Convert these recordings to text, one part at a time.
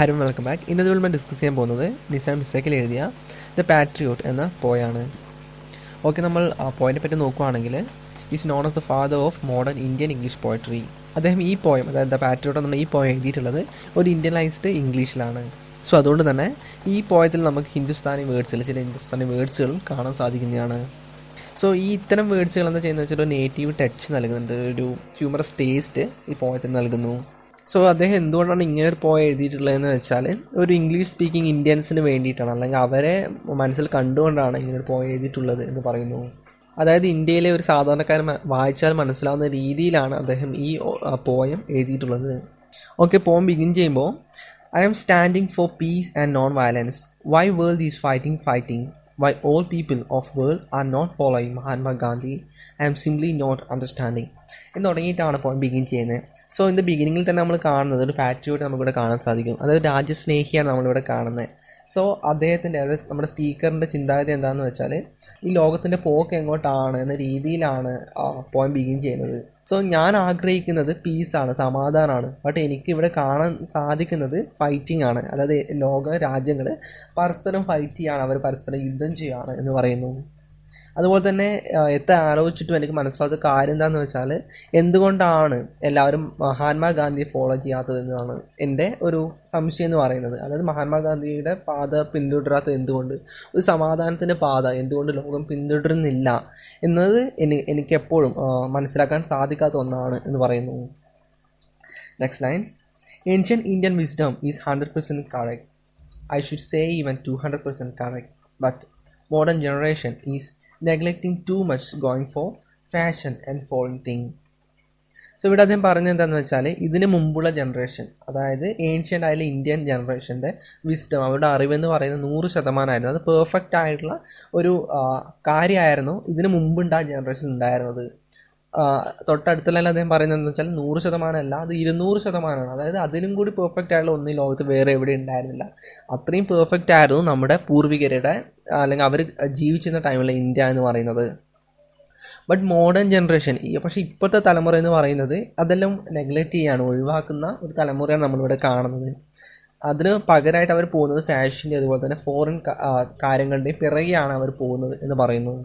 ഹരം welcome back ഇന്നത്തെ നമ്മൾ ഡിസ്കസ് ചെയ്യാൻ പോകുന്നത് നിസാം മിസ്റ്റേക്കിൽ എഴുതിയ ദ പാട്രിയോട്ട് എന്ന പോയാണ്. ഓക്കെ നമ്മൾ ആ പോയിനെ പറ്റി നോക്കുകയാണെങ്കിൽ is known of the father of modern Indian English poetry അദ്ദേഹം ഈ പോയം അതായത് ദ പാട്രിയോട്ട് എന്ന ഈ പോയം എഴുതിയിട്ടുള്ളത് ഒരു ഇന്ത്യനൈസ്ഡ് ഇംഗ്ലീഷിലാണ് സോ അതുകൊണ്ട് തന്നെ ഈ പോയത്തിൽ നമുക്ക് ഹിന്ദുസ്ഥാനി വേർഡ്സിൽ ചില ഹിന്ദുസ്ഥാനി വേർഡ്സുകളും കാണാൻ സാധിക്കുന്നതാണ്. സോ ഈ ഇത്തരം വേർഡ്സുകൾ എന്താ ചെയ്യുന്നത് വെച്ചാൽ ഒരു നേറ്റീവ് ടച്ച് നൽകുന്നുണ്ട് ഒരു ഹ്യൂമറസ് ടേസ്റ്റ് ഈ പോയത്തിന് നൽകുന്നു. സോ അദ്ദേഹം എന്തുകൊണ്ടാണ് ഇങ്ങനെ ഒരു പോയ എഴുതിയിട്ടുള്ളതെന്ന് വെച്ചാൽ ഒരു ഇംഗ്ലീഷ് സ്പീക്കിംഗ് ഇന്ത്യൻസിന് വേണ്ടിയിട്ടാണ്. അല്ലെങ്കിൽ അവരെ മനസ്സിൽ കണ്ടുകൊണ്ടാണ് ഇങ്ങനെ ഒരു പോയ എഴുതിയിട്ടുള്ളത് എന്ന് പറയുന്നു. അതായത് ഇന്ത്യയിലെ ഒരു സാധാരണക്കാരൻ വായിച്ചാൽ മനസ്സിലാവുന്ന രീതിയിലാണ് അദ്ദേഹം ഈ പോയം എഴുതിയിട്ടുള്ളത്. ഓക്കെ പോം ബിഗിൻ ചെയ്യുമ്പോൾ I am standing for peace and non violence why world is fighting fighting why all people world are not following Mahatma Gandhi I am simply not understanding എന്ന് തുടങ്ങിയിട്ടാണ് പോയിൻ begin ചെയ്യുന്നത്. So ഇതിന്റെ ബിഗിനിങ്ങിൽ തന്നെ നമ്മൾ കാണുന്നത് ഒരു patriot നമുക്കിവിടെ കാണാൻ സാധിക്കും. അതായത് രാജ്യസ്നേഹിയാണ് നമ്മളിവിടെ കാണുന്നത്. സോ അദ്ദേഹത്തിന്റെ അതായത് നമ്മുടെ സ്പീക്കറിന്റെ ചിന്താഗതി എന്താണെന്ന് വെച്ചാൽ ഈ ലോകത്തിന്റെ പോക്ക് എങ്ങോട്ടാണ് എന്ന രീതിയിലാണ് പോയിന്റ് ബിഗിൻ ചെയ്യുന്നത്. സോ ഞാൻ ആഗ്രഹിക്കുന്നത് പീസാണ് സമാധാനമാണ് ബട്ട് എനിക്ക് ഇവിടെ കാണാൻ സാധിക്കുന്നത് ഫൈറ്റിംഗ് ആണ്. അതായത് ലോക രാജ്യങ്ങൾ പരസ്പരം ഫൈറ്റ് ചെയ്യാണ് അവർ പരസ്പരം യുദ്ധം ചെയ്യുകയാണ് എന്ന് പറയുന്നു. അതുപോലെ തന്നെ എത്ര ആലോചിച്ചിട്ടും എനിക്ക് മനസ്സിലാത്ത കാര്യം എന്താണെന്ന് വെച്ചാൽ എന്തുകൊണ്ടാണ് എല്ലാവരും മഹാത്മാഗാന്ധിയെ ഫോളോ ചെയ്യാത്തത് എന്നതാണ് എന്റെ ഒരു സംശയം എന്ന് പറയുന്നത്. അതായത് മഹാത്മാഗാന്ധിയുടെ പാത പിന്തുടരാത്തത് എന്തുകൊണ്ട്? ഒരു സമാധാനത്തിന്റെ പാത എന്തുകൊണ്ട് ലോകം പിന്തുടരുന്നില്ല എന്നത് എനി എനിക്ക് എപ്പോഴും മനസ്സിലാക്കാൻ സാധിക്കാത്ത ഒന്നാണ് എന്ന് പറയുന്നു. Next lines ancient Indian wisdom is hundred percent correct I should say even 200% correct. But modern generation is neglecting too much going for fashion and foreign thing so ഇവിടെ അദ്ദേഹം പറഞ്ഞത് എന്താണെന്ന് വെച്ചാൽ ഇതിന് മുമ്പുള്ള ജനറേഷൻ അതായത് ഏൻഷ്യന്റ് ആയാലും ഇന്ത്യൻ ജനറേഷന്റെ വിസ്ഡം അവരുടെ അറിവെന്ന് പറയുന്നത് നൂറ് ശതമാനമായിരുന്നു. അത് പെർഫെക്റ്റ് ആയിട്ടുള്ള ഒരു കാര്യമായിരുന്നു ഇതിന് മുമ്പുണ്ടായ ജനറേഷൻ ഉണ്ടായിരുന്നത്. തൊട്ടടുത്തുള്ള അദ്ദേഹം പറയുന്നത് എന്താ വെച്ചാൽ നൂറ് ശതമാനമല്ല അത് ഇരുന്നൂറ് ശതമാനമാണ്. അതായത് അതിലും കൂടി പെർഫെക്റ്റ് ആയിട്ടുള്ള ഒന്നും ലോകത്ത് വേറെ എവിടെ ഉണ്ടായിരുന്നില്ല. അത്രയും പെർഫെക്റ്റ് ആയിരുന്നു നമ്മുടെ പൂർവികരുടെ അല്ലെങ്കിൽ അവർ ജീവിച്ചിരുന്ന ടൈമിലെ ഇന്ത്യ എന്ന് പറയുന്നത്. ബട്ട് മോഡേൺ ജനറേഷൻ പക്ഷേ ഇപ്പോഴത്തെ തലമുറ എന്ന് പറയുന്നത് അതെല്ലാം നെഗ്ലക്റ്റ് ചെയ്യാണ് ഒഴിവാക്കുന്ന ഒരു തലമുറയാണ് നമ്മളിവിടെ കാണുന്നത്. അതിന് പകരമായിട്ട് അവർ പോകുന്നത് ഫാഷന്റെ അതുപോലെ തന്നെ ഫോറിൻ കാര്യങ്ങളുടെയും പിറകെയാണ് അവർ പോകുന്നത് എന്ന് പറയുന്നത്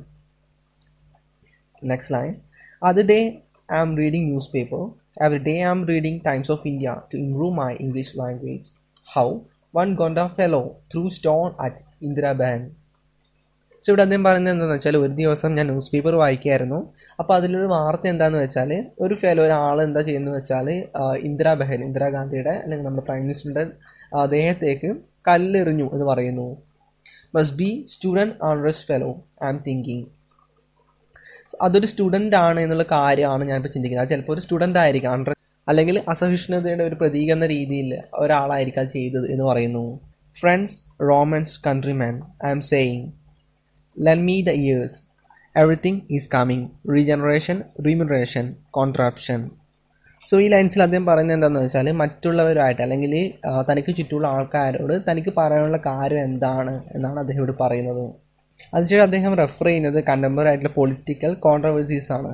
next line. Other day, am reading reading newspaper. Every I am reading Times of India to improve my English language. How one Gonda fellow threw stone at Indira Bahan. So ഇവിടെ അദ്ദേഹം പറയുന്നത് എന്താണെന്ന് വെച്ചാൽ ഒരു ദിവസം ഞാൻ ന്യൂസ് പേപ്പർ വായിക്കുമായിരുന്നു അപ്പോൾ അതിലൊരു വാർത്ത എന്താണെന്ന് വെച്ചാൽ ഒരു ഫെലോ ഒരാൾ എന്താ ചെയ്യുന്നത് വെച്ചാൽ ഇന്ദിരാ ബഹൻ ഇന്ദിരാഗാന്ധിയുടെ അല്ലെങ്കിൽ നമ്മുടെ പ്രൈം മിനിസ്റ്ററുടെ അദ്ദേഹത്തേക്ക് കല്ലെറിഞ്ഞു എന്ന് പറയുന്നു must be student unrest fellow I am thinking അതൊരു സ്റ്റുഡന്റ് ആണ് എന്നുള്ള കാര്യമാണ് ഞാനിപ്പോൾ ചിന്തിക്കുന്നത്. അത് ചിലപ്പോൾ ഒരു സ്റ്റുഡന്റ് ആയിരിക്കാം. അല്ലെങ്കിൽ അസഹിഷ്ണുതയുടെ ഒരു പ്രതീകം എന്ന രീതിയിൽ ഒരാളായിരിക്കും അത് ചെയ്തത് എന്ന് പറയുന്നു. Friends Romans countrymen I am saying lend me the ears everything is coming regeneration remuneration contraption so ഈ ലൈൻസിൽ അദ്ദേഹം പറയുന്നത് എന്താണെന്ന് വെച്ചാൽ മറ്റുള്ളവരുമായിട്ട് അല്ലെങ്കിൽ തനിക്ക് ചുറ്റുമുള്ള ആൾക്കാരോട് തനിക്ക് പറയാനുള്ള കാര്യം എന്താണ് എന്നാണ് അദ്ദേഹം ഇവിടെ പറയുന്നത്. അതിനുശേഷം അദ്ദേഹം റെഫർ ചെയ്യുന്നത് കണ്ടംപററി ആയിട്ടുള്ള പൊളിറ്റിക്കൽ കോൺട്രവേഴ്സീസ് ആണ്.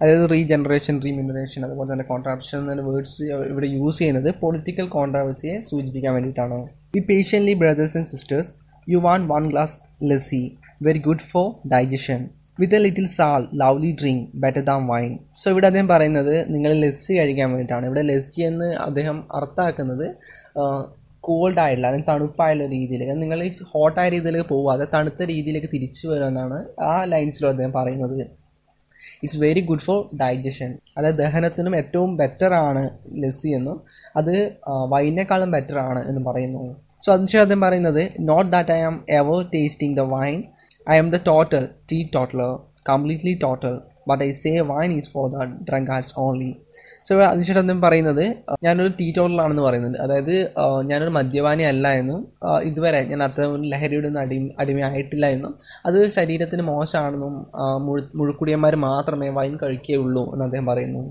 അതായത് റീജനറേഷൻ റീമിനറേഷൻ അതുപോലെ തന്നെ കോൺട്രാപ്ഷൻ എന്ന വേർഡ്സ് ഇവിടെ യൂസ് ചെയ്യുന്നത് പൊളിറ്റിക്കൽ കോൺട്രവേഴ്സിയെ സൂചിപ്പിക്കാൻ വേണ്ടിയിട്ടാണ്. ഈ patiently brothers and sisters you want one glass lassi very good for digestion with a little salt lovely drink better than wine so ഇവിടെ അദ്ദേഹം പറയുന്നത് നിങ്ങൾ ലെസ്സി കഴിക്കാൻ വേണ്ടിയിട്ടാണ്. ഇവിടെ ലെസ്സി എന്ന് അദ്ദേഹം അർത്ഥമാക്കുന്നത് കോൾഡ് ആയിട്ടുള്ള അല്ലെങ്കിൽ തണുപ്പായുള്ള രീതിയിലേക്ക് നിങ്ങൾ ഹോട്ടായ രീതിയിലേക്ക് പോവാതെ തണുത്ത രീതിയിലേക്ക് തിരിച്ചു വരുമെന്നാണ് ആ ലൈൻസിലും അദ്ദേഹം പറയുന്നത്. It's very good for digestion അതായത് ദഹനത്തിനും ഏറ്റവും ബെറ്റർ ആണ് ലസ്സി എന്നും അത് വൈനേക്കാളും ബെറ്റർ ആണ് എന്ന് പറയുന്നു. സോ അതിനുശേഷം അദ്ദേഹം പറയുന്നത് not that I am ever tasting the wine I am the total teetotaller completely total but I say wine is for the drunkards only so അതിനുശേഷം പറയുന്നത്? ഞാനൊരു ടീ ടോട്ടലാണെന്ന് പറയുന്നുണ്ട്. അതായത് ഞാനൊരു മദ്യപാനി അല്ല എന്നും ഇതുവരെ ഞാൻ അത്ര ഒരു ലഹരിയുടെ ഒന്നും അടി അടിമയായിട്ടില്ല എന്നും അത് ശരീരത്തിന് മോശമാണെന്നും മുഴു മുഴുക്കുടിയന്മാർ മാത്രമേ വൈൻ കഴിക്കുകയുള്ളൂ എന്ന് അദ്ദേഹം പറയുന്നു.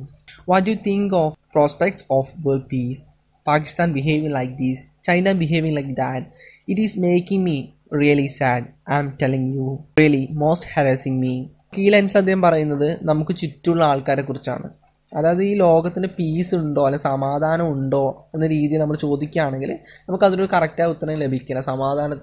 What you think of prospects of world peace Pakistan behaving like these China behaving like that it is making me really sad I am telling you really most harassing me key lines അദ്ദേഹം പറയുന്നത് നമുക്ക് ചുറ്റുമുള്ള ആൾക്കാരെ കുറിച്ചാണ്. അതായത് ഈ ലോകത്തിന് piece ഉണ്ടോ അല്ലെങ്കിൽ സമാധാനം ഉണ്ടോ എന്ന രീതിയിൽ നമ്മൾ ചോദിക്കുകയാണെങ്കിൽ നമുക്ക് അതിലൊരു കറക്റ്റായ ഉത്തരം ലഭിക്കില്ല. സമാധാന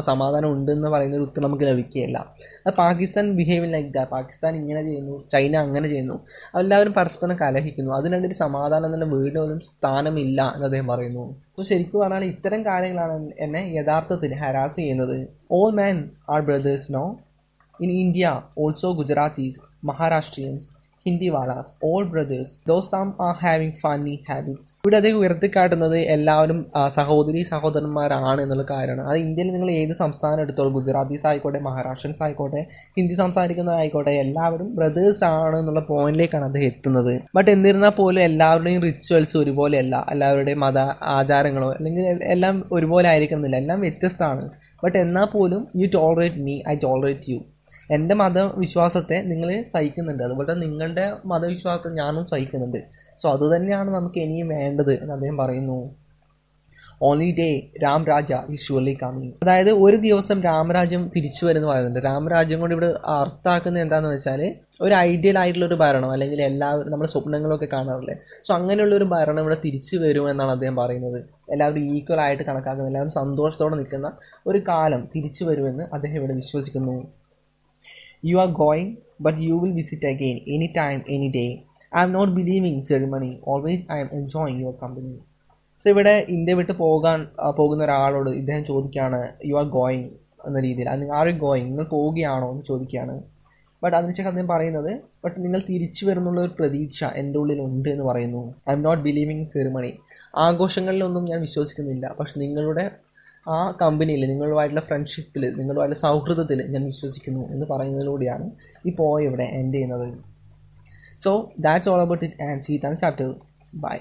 സമാധാനം ഉണ്ട് എന്ന് പറയുന്ന ഒരു ഉത്തരം നമുക്ക് ലഭിക്കുകയില്ല. അത് പാകിസ്ഥാൻ ബിഹേവ് ലൈക്ക് ദാ പാകിസ്ഥാൻ ഇങ്ങനെ ചെയ്യുന്നു ചൈന അങ്ങനെ ചെയ്യുന്നു. എല്ലാവരും പരസ്പരം കലഹിക്കുന്നു. അതിനിടയിൽ സമാധാനം തന്നെ വീടിനൊന്നും സ്ഥാനമില്ല എന്ന് അദ്ദേഹം പറയുന്നു. അപ്പോൾ ശരിക്കും പറഞ്ഞാൽ ഇത്തരം കാര്യങ്ങളാണ് എന്നെ യഥാർത്ഥത്തിൽ ഹരാസ് ചെയ്യുന്നത്. All man are brothers no in India also Gujaratis Maharashtrians Hindi wallahs all brothers though some are having funny habits ഇവിടെ അദ്ദേഹം ഉയർത്തിക്കാട്ടുന്നത് എല്ലാവരും സഹോദരി സഹോദരന്മാരാണ് എന്നുള്ള കാര്യമാണ്. അത് ഇന്ത്യയിൽ നിങ്ങൾ ഏത് സംസ്ഥാനം എടുത്തോളൂ ഗുജറാത്തീസ് ആയിക്കോട്ടെ മഹാരാഷ്ട്രൻസ് ആയിക്കോട്ടെ ഹിന്ദി സംസാരിക്കുന്നതായിക്കോട്ടെ എല്ലാവരും ബ്രദേഴ്സ് ആണ് എന്നുള്ള പോയിന്റിലേക്കാണ് അദ്ദേഹം എത്തുന്നത്. ബട്ട് എന്നിരുന്നാൽ പോലും എല്ലാവരുടെയും റിച്വൽസ് ഒരുപോലെയല്ല. എല്ലാവരുടെയും മത ആചാരങ്ങളോ അല്ലെങ്കിൽ എല്ലാം ഒരുപോലെ ആയിരിക്കുന്നില്ല. എല്ലാം വ്യത്യസ്തമാണ്. ബട്ട് എന്നാൽ പോലും you tolerate me I tolerate you എന്റെ മതവിശ്വാസത്തെ നിങ്ങൾ സഹിക്കുന്നുണ്ട്. അതുപോലെ നിങ്ങളുടെ മതവിശ്വാസത്തെ ഞാനും സഹിക്കുന്നുണ്ട്. സോ അത് തന്നെയാണ് നമുക്ക് ഇനിയും വേണ്ടത് എന്ന് അദ്ദേഹം പറയുന്നു. Only day Ram Raja surely coming അതായത് ഒരു ദിവസം രാമരാജ്യം തിരിച്ചു വരുന്ന പറയുന്നുണ്ട്. രാമരാജ്യം കൊണ്ട് ഇവിടെ അർത്ഥാക്കുന്നത് എന്താണെന്ന് വെച്ചാൽ ഒരു ഐഡിയൽ ആയിട്ടുള്ള ഒരു ഭരണം അല്ലെങ്കിൽ എല്ലാവരും നമ്മുടെ സ്വപ്നങ്ങളൊക്കെ കാണാറില്ലേ? സോ അങ്ങനെയുള്ള ഒരു ഭരണം ഇവിടെ തിരിച്ചു വരും എന്നാണ് അദ്ദേഹം പറയുന്നത്. എല്ലാവരും ഈക്വൽ ആയിട്ട് കണക്കാക്കുന്ന. എല്ലാവരും സന്തോഷത്തോടെ നിൽക്കുന്ന ഒരു കാലം തിരിച്ചു വരുമെന്ന് അദ്ദേഹം ഇവിടെ വിശ്വസിക്കുന്നു. You are going, but you will visit again anytime, any day. I am not believing ceremony always I am enjoying your company so ഇവിടെ ഇന്ത്യ വിട്ട് പോകാൻ പോകുന്ന ഒരാളോട് ഇദ്ദേഹം ചോദിക്കുകയാണ് യു ആർ ഗോയിങ് എന്ന രീതിയിൽ. അല്ലെങ്കിൽ ആർ യു ഗോയിങ് നിങ്ങൾ പോവുകയാണോ? എന്ന് ചോദിക്കുകയാണ്. ബട്ട് അതിനുശേഷം അദ്ദേഹം പറയുന്നത് ബട്ട് നിങ്ങൾ തിരിച്ചു വരുന്നുള്ള ഒരു പ്രതീക്ഷ എന്റെ ഉള്ളിൽ ഉണ്ട് എന്ന് പറയുന്നു. I am not believing ceremony ആഘോഷങ്ങളിലൊന്നും ഞാൻ വിശ്വസിക്കുന്നില്ല. പക്ഷെ നിങ്ങളുടെ ആ കമ്പനിയിൽ നിങ്ങളുമായിട്ടുള്ള ഫ്രണ്ട്ഷിപ്പിൽ നിങ്ങളുമായിട്ടുള്ള സൗഹൃദത്തിൽ ഞാൻ വിശ്വസിക്കുന്നു എന്ന് പറയുന്നതിലൂടെയാണ് ഈ പോയ ഇവിടെ എൻഡ് ചെയ്യുന്നത്. So that's all about it and ചീത്താൻ chapter by